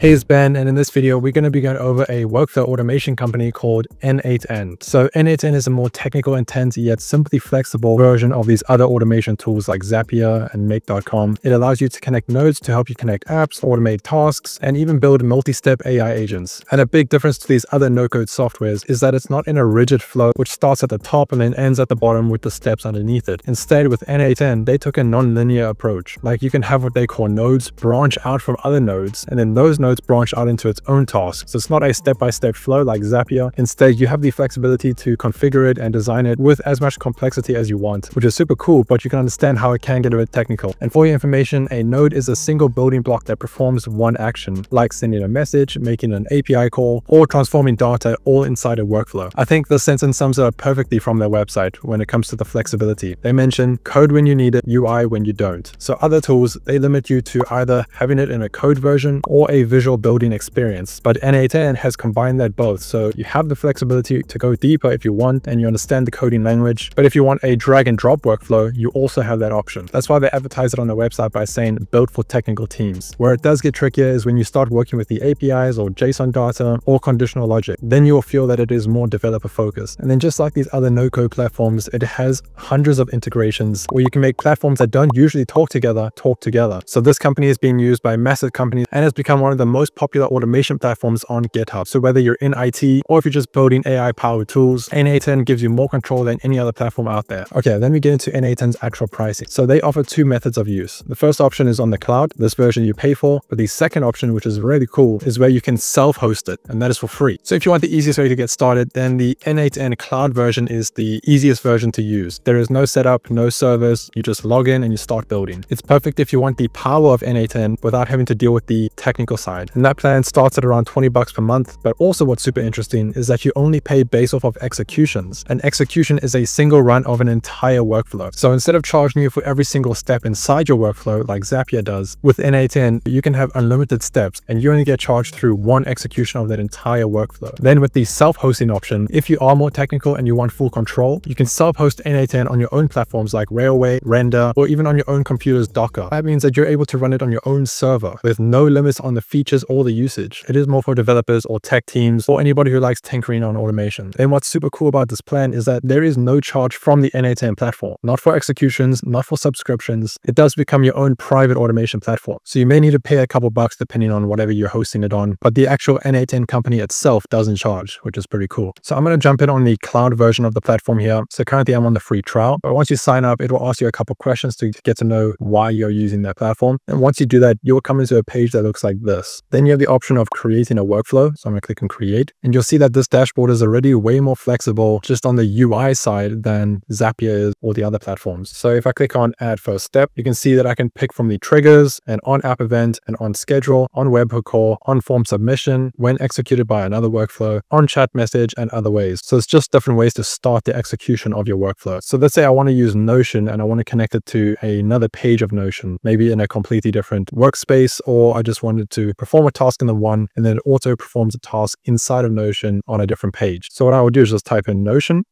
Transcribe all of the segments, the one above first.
Hey, it's Ben, and in this video, we're going to be going over a workflow automation company called N8N. So N8N is a more technical intense yet simply flexible version of these other automation tools like Zapier and Make.com. It allows you to connect nodes to help you connect apps, automate tasks, and even build multi-step AI agents. And a big difference to these other no-code softwares is that it's not in a rigid flow, which starts at the top and then ends at the bottom with the steps underneath it. Instead, with N8N, they took a non-linear approach. Like you can have what they call nodes branch out from other nodes, and then those nodes nodes branch out into its own tasks. So it's not a step-by-step -step flow like Zapier. Instead, you have the flexibility to configure it and design it with as much complexity as you want, which is super cool, but you can understand how it can get a bit technical. And for your information, a node is a single building block that performs one action, like sending a message, making an API call, or transforming data all inside a workflow. I think this sentence sums it up perfectly from their website when it comes to the flexibility. They mention code when you need it, UI when you don't. So other tools, they limit you to either having it in a code version or a visual building experience. But N8N has combined that both. So you have the flexibility to go deeper if you want and you understand the coding language. But if you want a drag and drop workflow, you also have that option. That's why they advertise it on their website by saying built for technical teams. Where it does get trickier is when you start working with the APIs or JSON data or conditional logic. Then you'll feel that it is more developer focused. And then just like these other no-code platforms, it has hundreds of integrations where you can make platforms that don't usually talk together talk together. So this company is being used by massive companies and has become one of the most popular automation platforms on GitHub. So whether you're in IT or if you're just building AI powered tools, N8N gives you more control than any other platform out there. Okay, then we get into N8N's actual pricing. So they offer two methods of use. The first option is on the cloud. This version you pay for, but the second option, which is really cool, is where you can self-host it, and that is for free. So if you want the easiest way to get started, then the N8N cloud version is the easiest version to use. There is no setup, no servers. You just log in and you start building. It's perfect if you want the power of N8N without having to deal with the technical side. And that plan starts at around 20 bucks per month. But also what's super interesting is that you only pay based off of executions. An execution is a single run of an entire workflow. So instead of charging you for every single step inside your workflow like Zapier does, with N8N, you can have unlimited steps and you only get charged through one execution of that entire workflow. Then with the self-hosting option, if you are more technical and you want full control, you can self-host N8N on your own platforms like Railway, Render, or even on your own computer's Docker. That means that you're able to run it on your own server with no limits on the features or the usage. It is more for developers or tech teams or anybody who likes tinkering on automation. And what's super cool about this plan is that there is no charge from the N8N platform, not for executions, not for subscriptions. It does become your own private automation platform. So you may need to pay a couple bucks depending on whatever you're hosting it on, but the actual N8N company itself doesn't charge, which is pretty cool. So I'm going to jump in on the cloud version of the platform here. So currently I'm on the free trial, but once you sign up, it will ask you a couple questions to get to know why you're using that platform. And once you do that, you'll come into a page that looks like this. Then you have the option of creating a workflow. So I'm going to click on create and you'll see that this dashboard is already way more flexible just on the UI side than Zapier is or the other platforms. So if I click on add first step, you can see that I can pick from the triggers and on app event and on schedule, on webhook call, on form submission, when executed by another workflow, on chat message and other ways. So it's just different ways to start the execution of your workflow. So let's say I want to use Notion and I want to connect it to another page of Notion, maybe in a completely different workspace, or I just wanted to perform a task in the one and then it auto performs a task inside of Notion on a different page. So what I would do is just type in Notion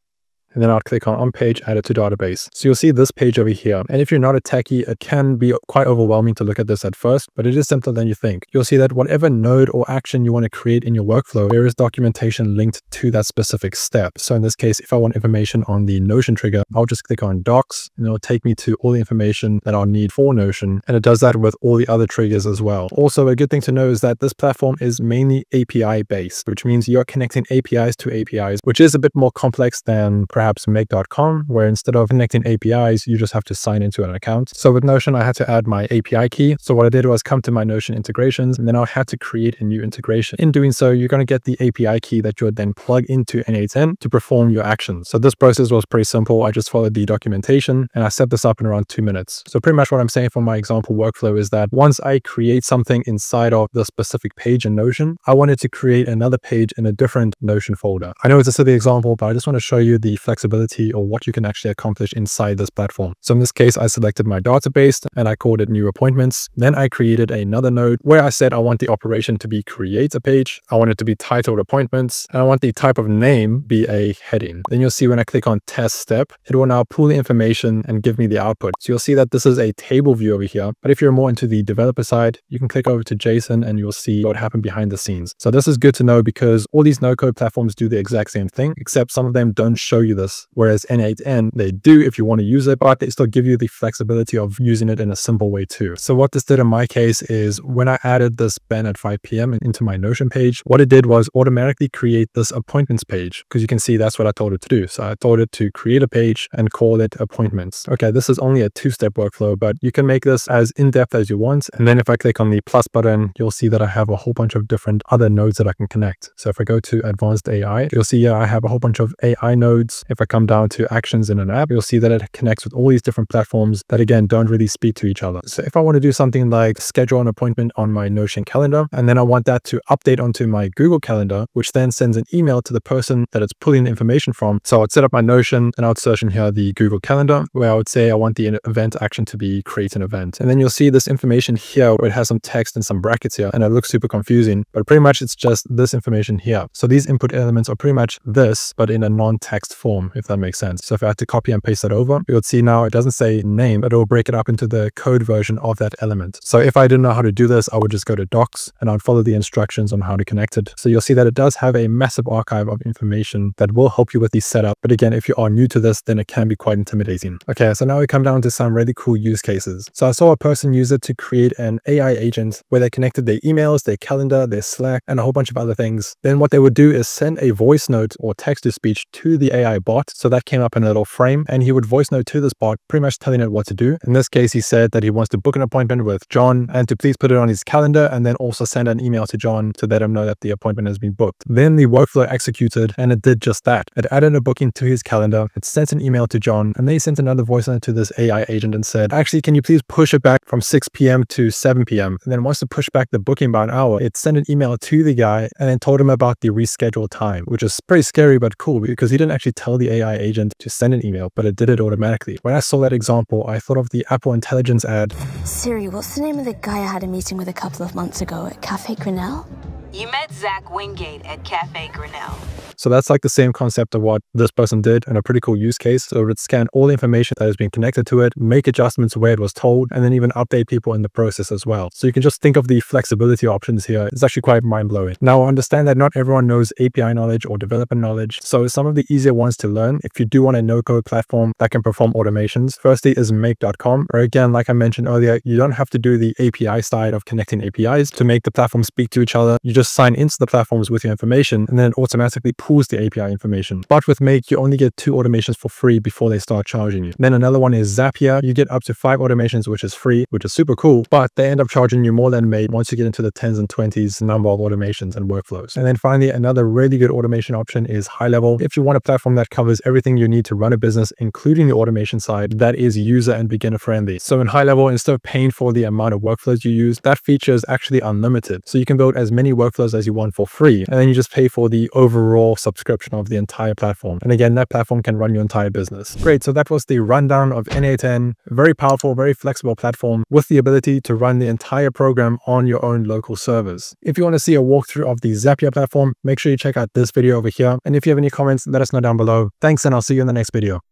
and then I'll click on on page added to database. So you'll see this page over here. And if you're not a techie, it can be quite overwhelming to look at this at first, but it is simpler than you think. You'll see that whatever node or action you want to create in your workflow, there is documentation linked to that specific step. So in this case, if I want information on the Notion trigger, I'll just click on docs and it'll take me to all the information that I'll need for Notion. And it does that with all the other triggers as well. Also, a good thing to know is that this platform is mainly API based, which means you're connecting APIs to APIs, which is a bit more complex than perhaps perhaps make.com, where instead of connecting APIs, you just have to sign into an account. So with Notion, I had to add my API key. So what I did was come to my Notion integrations, and then I had to create a new integration. In doing so, you're going to get the API key that you would then plug into N8N to perform your actions. So this process was pretty simple. I just followed the documentation and I set this up in around two minutes. So pretty much what I'm saying for my example workflow is that once I create something inside of the specific page in Notion, I wanted to create another page in a different Notion folder. I know it's a silly example, but I just want to show you the flexibility flexibility or what you can actually accomplish inside this platform. So in this case, I selected my database and I called it new appointments. Then I created another node where I said I want the operation to be create a page. I want it to be titled appointments and I want the type of name be a heading. Then you'll see when I click on test step, it will now pull the information and give me the output. So you'll see that this is a table view over here. But if you're more into the developer side, you can click over to JSON and you'll see what happened behind the scenes. So this is good to know because all these no-code platforms do the exact same thing, except some of them don't show you this. Whereas N8N, they do if you want to use it, but they still give you the flexibility of using it in a simple way too. So what this did in my case is when I added this Ben at 5 p.m. into my Notion page, what it did was automatically create this appointments page because you can see that's what I told it to do. So I told it to create a page and call it appointments. Okay, this is only a two-step workflow, but you can make this as in-depth as you want. And then if I click on the plus button, you'll see that I have a whole bunch of different other nodes that I can connect. So if I go to advanced AI, you'll see yeah, I have a whole bunch of AI nodes. If I come down to actions in an app, you'll see that it connects with all these different platforms that again, don't really speak to each other. So if I want to do something like schedule an appointment on my Notion calendar, and then I want that to update onto my Google calendar, which then sends an email to the person that it's pulling the information from. So I'd set up my Notion and I would search in here the Google calendar where I would say I want the event action to be create an event. And then you'll see this information here where it has some text and some brackets here and it looks super confusing, but pretty much it's just this information here. So these input elements are pretty much this, but in a non-text form, if that makes sense. So if I had to copy and paste that over, you would see now it doesn't say name, but it will break it up into the code version of that element. So if I didn't know how to do this, I would just go to docs and I'd follow the instructions on how to connect it. So you'll see that it does have a massive archive of information that will help you with the setup. But again, if you are new to this, then it can be quite intimidating. Okay, so now we come down to some really cool use cases. So I saw a person use it to create an AI agent where they connected their emails, their calendar, their Slack, and a whole bunch of other things. Then what they would do is send a voice note or text to speech to the AI bot. So that came up in a little frame and he would voice note to this bot, pretty much telling it what to do. In this case, he said that he wants to book an appointment with John and to please put it on his calendar and then also send an email to John to let him know that the appointment has been booked. Then the workflow executed and it did just that. It added a booking to his calendar, it sent an email to John, and they sent another voice note to this AI agent and said, actually, can you please push it back from 6 p.m. to 7 p.m. And then once to push back the booking by an hour, it sent an email to the guy and then told him about the rescheduled time, which is pretty scary but cool because he didn't actually tell the AI agent to send an email, but it did it automatically. When I saw that example, I thought of the Apple Intelligence ad. Siri, what's the name of the guy I had a meeting with a couple of months ago at Cafe Grinnell? You met Zach Wingate at Cafe Grinnell. So that's like the same concept of what this person did and a pretty cool use case. So it would scan all the information that has been connected to it, make adjustments where it was told, and then even update people in the process as well. So you can just think of the flexibility options here. It's actually quite mind blowing. Now understand that not everyone knows API knowledge or developer knowledge. So some of the easier ones to learn if you do want a no code platform that can perform automations. Firstly is make.com, or again, like I mentioned earlier, you don't have to do the API side of connecting APIs to make the platform speak to each other. You just sign into the platforms with your information and then it automatically pulls the API information. But with Make, you only get two automations for free before they start charging you. Then another one is Zapier. You get up to five automations, which is free, which is super cool, but they end up charging you more than Make once you get into the tens and twenties number of automations and workflows. And then finally, another really good automation option is HighLevel. If you want a platform that covers everything you need to run a business, including the automation side, that is user and beginner friendly. So in HighLevel, instead of paying for the amount of workflows you use, that feature is actually unlimited. So you can build as many workflows as you want for free, and then you just pay for the overall subscription of the entire platform. And again, that platform can run your entire business. Great. So that was the rundown of N8N. Very powerful, very flexible platform with the ability to run the entire program on your own local servers. If you want to see a walkthrough of the Zapier platform, make sure you check out this video over here. And if you have any comments, let us know down below. Thanks, and I'll see you in the next video.